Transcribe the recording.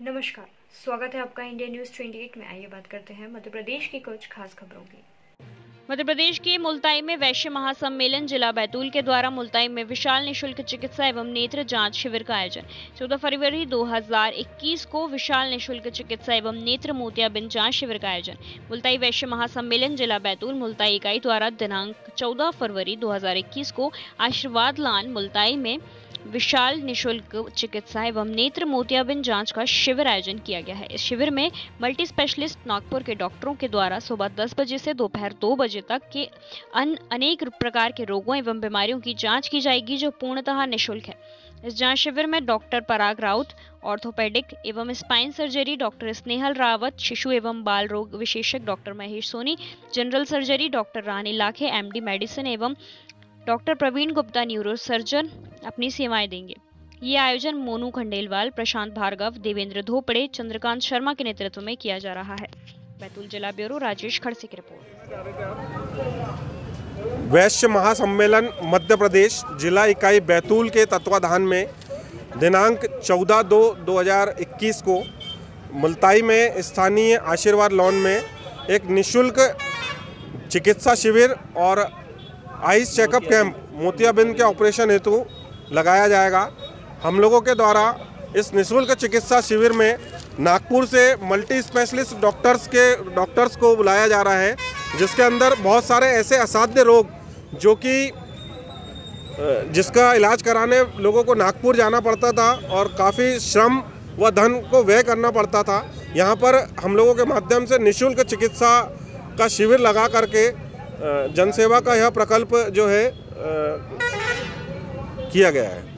नमस्कार, स्वागत है आपका इंडिया न्यूज़ 28 में। आइए बात करते हैं मध्य प्रदेश की कुछ खास खबरों की। मध्य प्रदेश के मुल्ताई में वैश्य महासम्मेलन, जिला बैतूल के द्वारा मुल्ताई में विशाल निशुल्क चिकित्सा एवं नेत्र जाँच शिविर का आयोजन। 14 फरवरी 2021 को विशाल निशुल्क चिकित्सा एवं नेत्र मोतियाबिंद जाँच शिविर का आयोजन। मुल्ताई वैश्य महासम्मेलन, जिला बैतूल मुल्ताई इकाई द्वारा दिनांक 14 फरवरी 2021 को आशीर्वाद लान मुल्ताई में विशाल निशुल्क चिकित्सा एवं नेत्र मोतियाबिंद जाँच का शिविर आयोजन किया गया है। इस शिविर में मल्टी स्पेशलिस्ट नागपुर के डॉक्टरों के द्वारा सुबह 10 बजे से दोपहर 2 बजे तक के अन, अनेक प्रकार के रोगों एवं बीमारियों की जाँच की जाएगी, जो पूर्णतः निशुल्क है। इस जाँच शिविर में डॉक्टर पराग राउत, ऑर्थोपेडिक एवं spine surgery doctor Snehal Rawat, शिशु एवं बाल रोग विशेषज्ञ doctor Mahesh Soni, general surgery doctor Rani Lakhe, MD medicine एवं doctor Pravin Gupta neuro surgeon अपनी सेवाएँ देंगे। ये आयोजन मोनू खंडेलवाल, प्रशांत भार्गव, देवेंद्र धोपड़े, चंद्रकांत शर्मा के नेतृत्व में किया जा रहा है। बैतूल जिला ब्यूरो, राजेश खड़से की रिपोर्ट। वैश्य महासम्मेलन मध्य प्रदेश जिला इकाई बैतूल के तत्वाधान में दिनांक 14 दो 2021 को मुल्ताई में स्थानीय आशीर्वाद लॉन में एक निशुल्क चिकित्सा शिविर और आइस चेकअप कैंप मोतियाबिंद के ऑपरेशन हेतु लगाया जाएगा। हम लोगों के द्वारा इस निःशुल्क चिकित्सा शिविर में नागपुर से मल्टी स्पेशलिस्ट डॉक्टर्स के, डॉक्टर्स को बुलाया जा रहा है, जिसके अंदर बहुत सारे ऐसे असाध्य रोग, जो कि जिसका इलाज कराने लोगों को नागपुर जाना पड़ता था और काफ़ी श्रम व धन को व्यय करना पड़ता था। यहाँ पर हम लोगों के माध्यम से निशुल्क चिकित्सा का शिविर लगा करके जनसेवा का यह प्रकल्प जो है किया गया है।